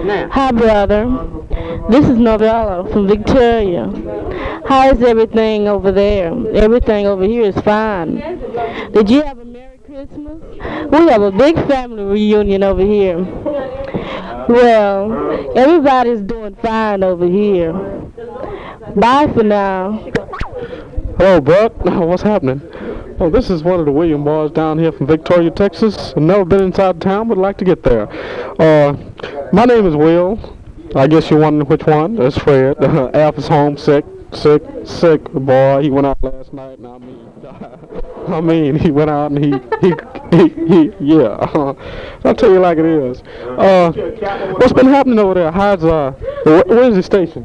Hi, brother. This is Novella from Victoria. How is everything over there? Everything over here is fine. Did you have a Merry Christmas? We have a big family reunion over here. Well, everybody's doing fine over here. Bye for now. Hello, Buck. What's happening? Oh, this is one of the William boys down here from Victoria, Texas. I've never been inside town, but would like to get there. Uh, my name is Will. I guess you're wondering which one. That's Fred. Alf is home sick, sick, sick. Boy, he went out last night, and I mean, I mean, he went out and he, he, he, he yeah. I'll tell you like it is. Uh, what's been happening over there? How's uh, where's the station?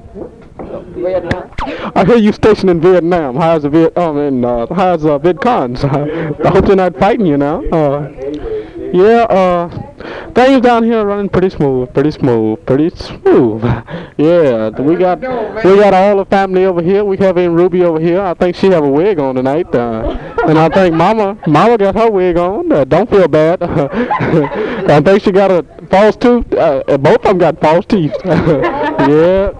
Vietnam. I hear you stationed in Vietnam. How's the Viet? Um, and uh, how's uh, Viet Congs? I hope they're not fighting you now. Uh, yeah. Uh, things down here running pretty smooth, pretty smooth, pretty smooth. yeah. We got we got all the family over here. We have in Ruby over here. I think she have a wig on tonight. Uh, and I think Mama Mama got her wig on. Uh, don't feel bad. I think she got a false tooth. Uh, both of them got false teeth. yeah.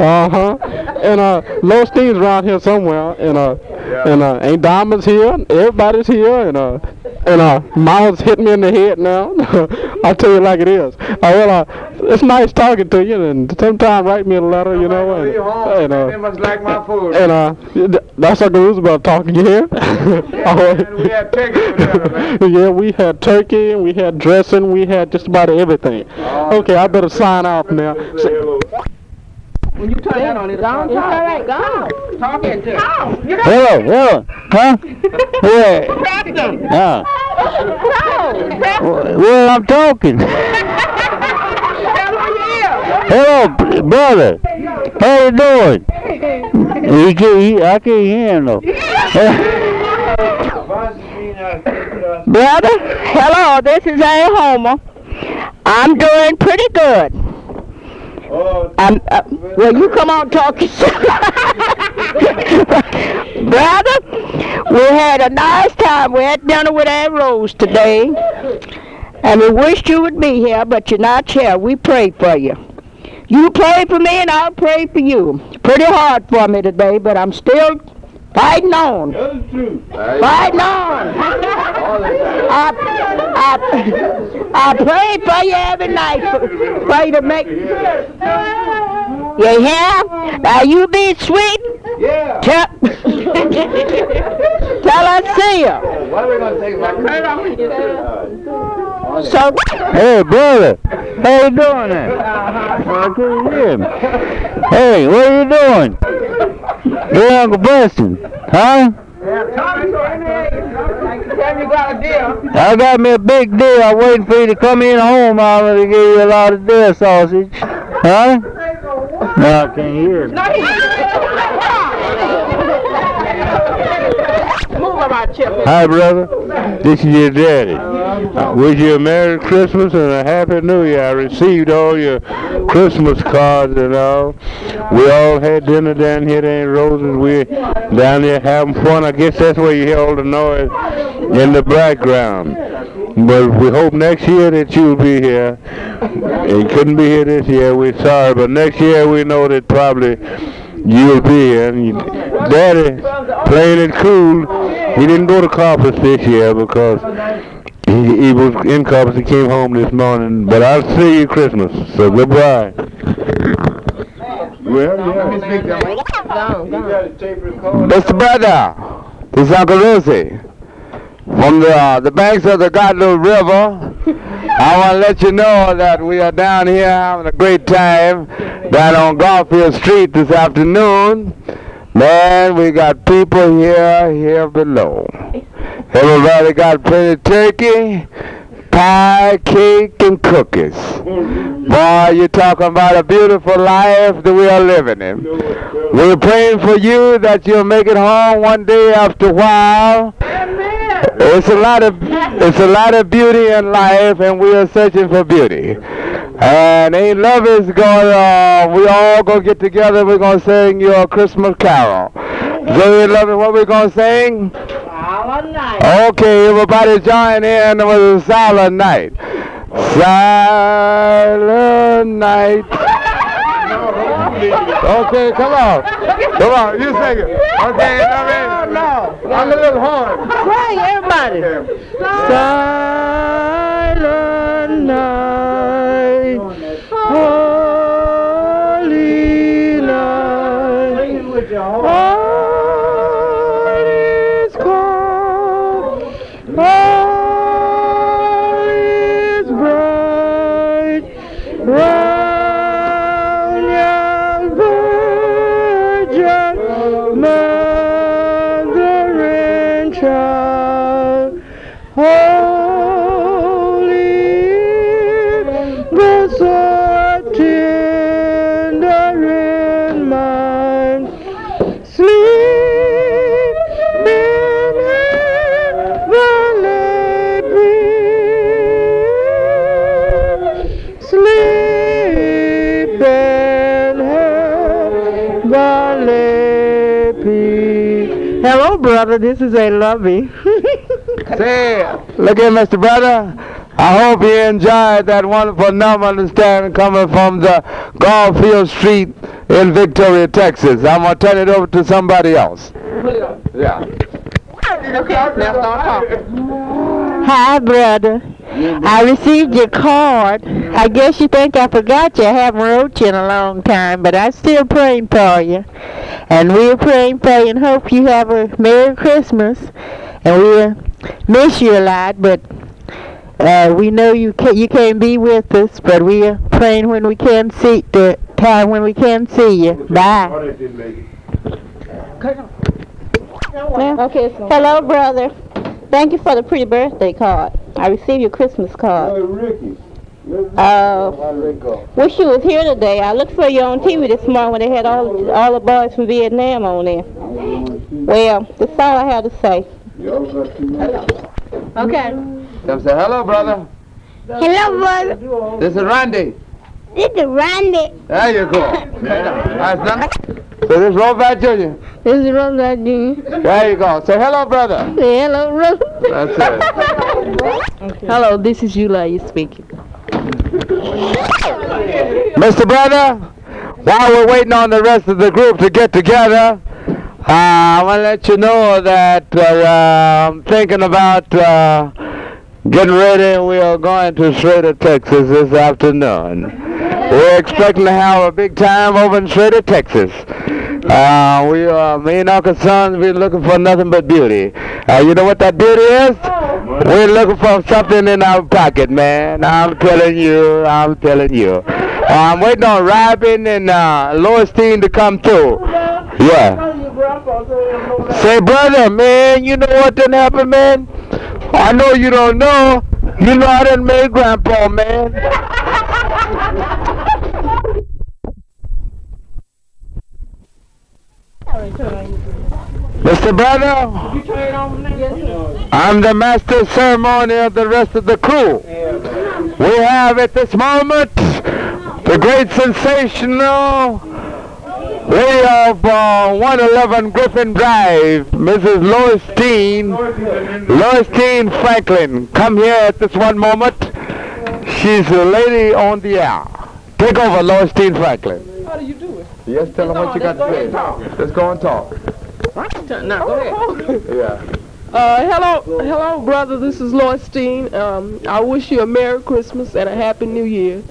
Uh huh. And uh, Lois Steen's around here somewhere. And uh, and uh, ain't Diamonds here. Everybody's here. And uh, and uh, Miles hit me in the head now. I'll tell you like it is. Uh, well, uh, it's nice talking to you. And sometime write me a letter, you know. And, and uh, much like my food. and uh, that's Uncle Roosevelt talking. You hear? And we had turkey dinner, yeah, we had turkey, we had dressing, we had just about everything. Okay, I better sign off now. So- When you turn that on, it's on. It's all right, go. Talking to. Hello, hello, huh? Yeah, yeah. Well, well, I'm talking. Hello, brother. How you doing? You can, he, I can't hear him though. Brother, hello, this is A. Homer. I'm doing pretty good. I'm, uh, well, you come on talking. Brother, we had a nice time. We had dinner with Aunt Rose today. And we wished you would be here, but you're not here. We prayed for you. You pray for me and I'll pray for you. Pretty hard for me today, but I'm still fighting on. Fighting on. I, I, I pray for you every night. For, for you to make. You hear? Now you be sweet. Yeah. Tell, tell us see you. What are we going to take? So, Hey, brother. How you doing there? I can't hear. Hey, what are you doing? Hey, Uncle Preston. Huh? I got me a big deal. I'm waiting for you to come in home. I'm going to give you a lot of deer sausage. Huh? No, I can't hear him. Move about chip. Hi, brother. This is your daddy. I wish you a Merry Christmas and a Happy New Year. I received all your Christmas cards and all. We all had dinner down here at Aunt Rose's. We down there having fun. I guess that's where you hear all the noise in the background. But we hope next year that you'll be here. You couldn't be here this year. We're sorry, but next year we know that probably you'll be. Daddy, playing it cool. He didn't go to conference this year because he, he was in conference. He came home this morning. But I'll see you Christmas. So goodbye. Well, yeah. Mr. Brother, this is Uncle Lucy. From the, uh, the banks of the Guadalupe River, I want to let you know that we are down here having a great time down on Garfield Street this afternoon. Man, we got people here, here below. Everybody got plenty of turkey, pie, cake, and cookies. Boy, you're talking about a beautiful life that we are living in. We're praying for you that you'll make it home one day after a while. It's a lot of it's a lot of beauty in life, and we are searching for beauty. And ain't love is going on. We all gonna get together. We're gonna sing your Christmas carol. So we love it. What we gonna sing? Silent night. Okay, everybody join in with a silent night. Silent night. Okay, come on. Come on, you sing it. Okay, I'm mean, no, I'm a little hard. Sing, everybody. Silent brother. This is a lovey. Say, look here, Mr. Brother. I hope you enjoyed that wonderful number understanding coming from the Garfield Street in Victoria, Texas. I'm going to turn it over to somebody else. Yeah. Now start talking. Hi, brother. I received your card. I guess you think I forgot you. I haven't wrote you in a long time, but I'm still praying for you. And we're praying for you and hope you have a Merry Christmas. And we'll miss you a lot, but uh, we know you ca- you can't be with us, but we're praying when we can see the time when we can see you. Bye. Okay, so. Hello, brother. Thank you for the pretty birthday card. I received your Christmas card. Oh, Ricky. Uh, wish you was here today. I looked for you on TV this morning when they had all all the boys from Vietnam on there. Well, that's all I have to say. Okay. Come say hello, brother. Hello, brother. This is Randy. This is Randy. There you go. That's done. So this is Robert Jr. This is Jr. There you go. Say hello, brother. Hello, brother. That's it. Hello, this is Eulalia speaking. Mr. Brother, while we're waiting on the rest of the group to get together, uh, I want to let you know that uh, I'm thinking about uh, getting ready. We are going to Schroeder, Texas this afternoon. We're expecting to have a big time over in Schroeder, Texas. Uh, we, uh, me and Uncle Sons, we're looking for nothing but beauty. Uh, you know what that beauty is? We're looking for something in our pocket, man. I'm telling you, I'm telling you. Uh, I'm waiting on Robin and uh, Lois to come through. Yeah. Say, brother, man, you know what done happened, man? I know you don't know. You know I done made Grandpa, man. Mr. Brother, I'm the master of ceremony of the rest of the crew. We have at this moment the great sensational lady of uh, 111 Griffin Drive, Mrs. Lois Teen, Lois Teen Franklin. Come here at this one moment. She's the lady on the air. Take over, Lois Teen Franklin. How do you do it? Yes, tell them what you got to say. Let's go and talk. Now, go ahead. Yeah. Uh, hello, hello, brother. This is Lois Steen. Um, I wish you a Merry Christmas and a Happy New Year.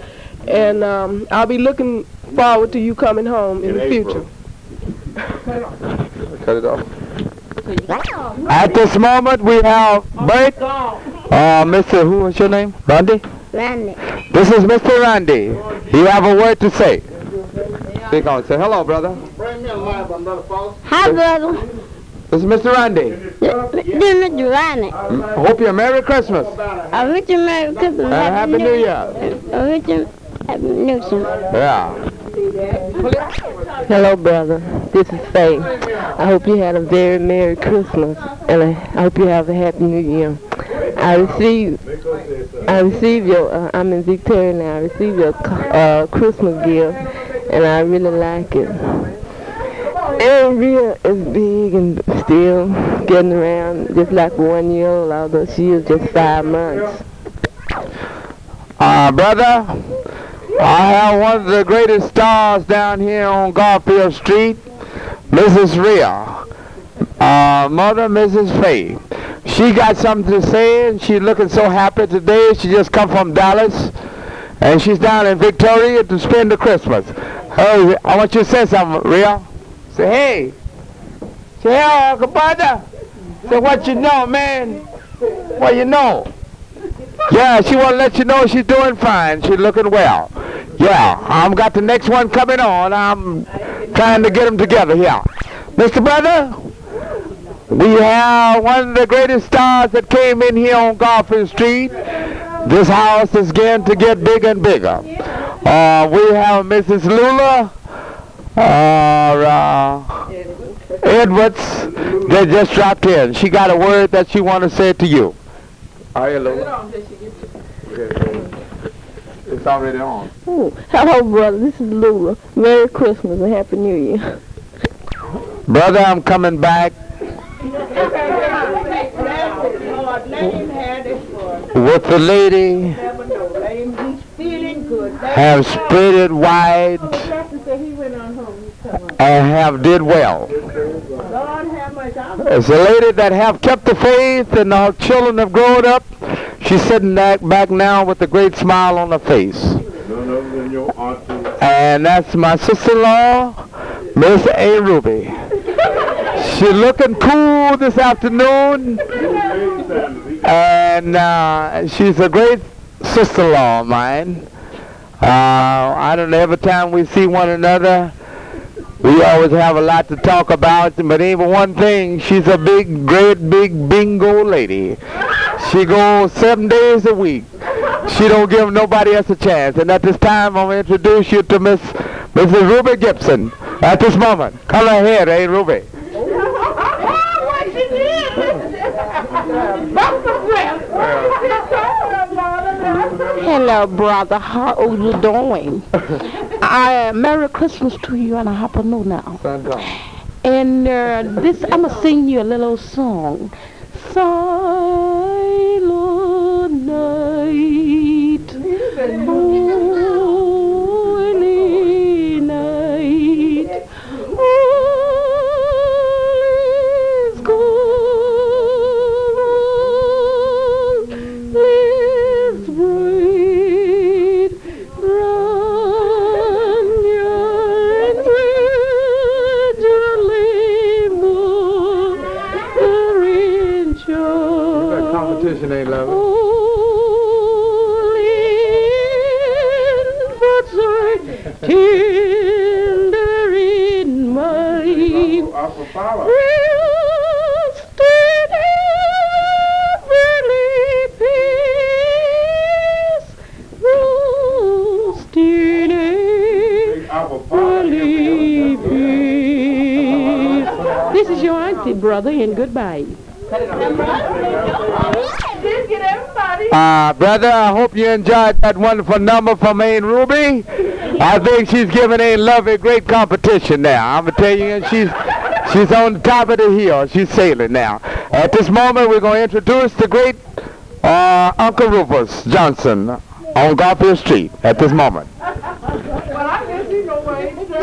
And um, I'll be looking forward to you coming home in, the future. Cut it off. At this moment, we have Bert. Uh, Mr. Who was your name? Randy? Randy. This is Mr. Randy. You have a word to say. Speak on. Say hello, brother. Hi, brother. This is Mr. Randy. This is Mr. Randy. I hope you a Merry Christmas I wish you Merry Christmas. and a Happy New Year. I wish you Happy New Year. Yeah. Hello, brother. This is Faye. I hope you had a very Merry Christmas, and I hope you have a Happy New Year. I received, I received your, uh, I'm in Victoria now. I received your uh, Christmas gift, and I really like it. Andrea is big and still getting around, just like one year old, although she is just five months. Uh, brother, I have one of the greatest stars down here on Garfield Street, Mrs. Rhea. Uh, mother, Mrs. Faye. She got something to say, and she's looking so happy today. She just come from Dallas, and she's down in Victoria to spend the Christmas. Hey, I want you to say something, Rhea. Say, hey. Say, hey, Uncle Brother. Say, what you know, man? What you know? Yeah, she want to let you know she's doing fine. She's looking well. Yeah, I've got the next one coming on. I'm trying to get them together here. Mr. Brother, we have one of the greatest stars that came in here on Garfield Street. This house is getting to get bigger and bigger. Uh, we have Mrs. Lula uh, uh, Edwards that just dropped in. She got a word that she want to say to you. Hi, Lula. It's already on. Ooh, hello, brother. This is Lula. Merry Christmas and Happy New Year. Brother, I'm coming back with the lady have spread it wide and have did well. It's a lady that have kept the faith and our children have grown up. She's sitting back, back now with a great smile on her face. And that's my sister-in-law, Miss A. Ruby. She's looking cool this afternoon. And uh, she's a great sister-in-law of mine. Uh, I don't know, every time we see one another, we always have a lot to talk about, but even one thing, she's a big, great, big bingo lady. She goes seven days a week. She don't give nobody else a chance. And at this time, I'm going to introduce you to Miss Mrs. Ruby Gibson. At this moment, come ahead, hey Ruby. Hello, brother. How are you doing? I Merry Christmas to you and a Happy New now. Thank God. And uh, this, I'm gonna sing you a little song. Silent night, Tender in my breast and heavenly peace, rest in heavenly peace. This is your auntie, brother, and goodbye. Uh, brother, I hope you enjoyed that wonderful number from Aunt Ruby. I think she's giving Aunt Love a great competition now. I'm gonna tell you, she's she's on the top of the hill. She's sailing now. At this moment, we're gonna introduce the great uh, Uncle Rufus Johnson on Garfield Street. At this moment.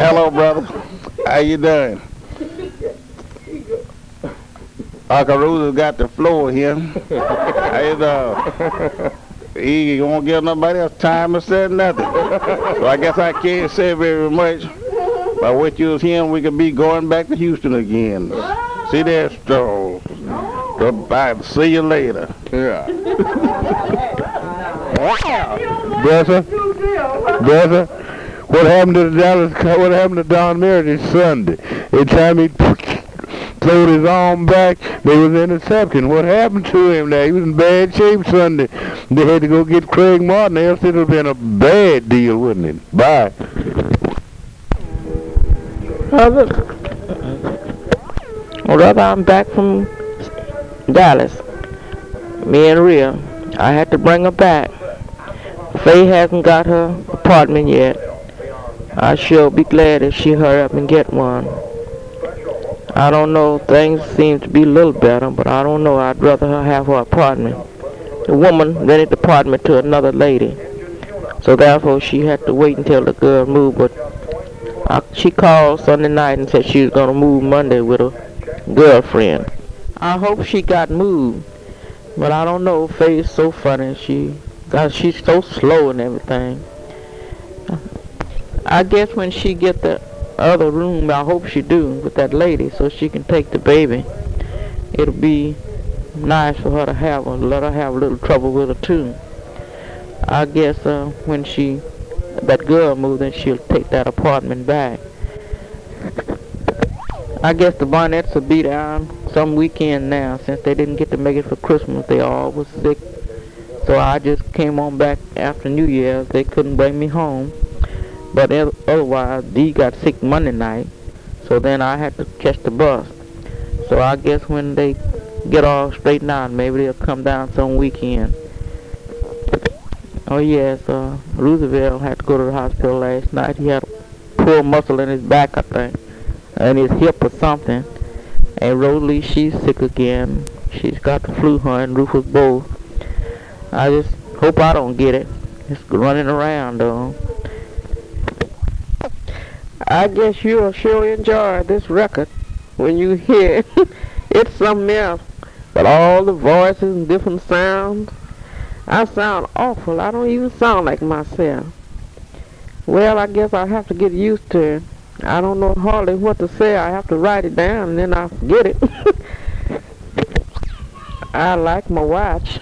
Hello, brother. How you doing? Uncle Rufus got the floor here. How you doing? He won't give nobody else time to say nothing. So I guess I can't say very much. But with you was him, we could be going back to Houston again. See there, Stroll. Goodbye. See you later. Yeah. brother, brother, what happened to the Dallas? What happened to Don Meredith Sunday? Every time he throwed his arm back, there was an interception. What happened to him? Now he was in bad shape Sunday. They had to go get Craig Morton, else it'd have been a bad deal, wouldn't it? Bye. Brother, brother, I'm back from Dallas. Me and Rhea, I had to bring her back. Faye hasn't got her apartment yet. I sure be glad if she hurry up and get one. I don't know, things seem to be a little better, but I don't know. I'd rather her have her apartment. The woman rented the apartment to another lady. So therefore she had to wait until the girl moved. But I, she called Sunday night and said she was going to move Monday with her girlfriend. I hope she got moved. But I don't know. Faye's so funny. She got she's so slow and everything. I guess when she get the other room, I hope she do with that lady, so she can take the baby. It'll be nice for her to have her, let her have a little trouble with her too. I guess uh, when she, that girl moves, then she'll take that apartment back. I guess the Barnetts will be down some weekend now since they didn't get to make it for Christmas. They all was sick. So I just came on back after New Year's. They couldn't bring me home. But otherwise, Dee got sick Monday night. So then I had to catch the bus. So I guess when they get all straightened out, maybe they'll come down some weekend. Oh yes, uh, Roosevelt had to go to the hospital last night. He had a poor muscle in his back, I think, and his hip or something. And Rosalie, she's sick again. She's got the flu, her and Rufus both. I just hope I don't get it. It's running around though. I guess you'll sure enjoy this record when you hear it. it's something else. But all the voices and different sounds. I sound awful. I don't even sound like myself. Well, I guess I have to get used to it. I don't know hardly what to say. I have to write it down and then I forget it. I like my watch.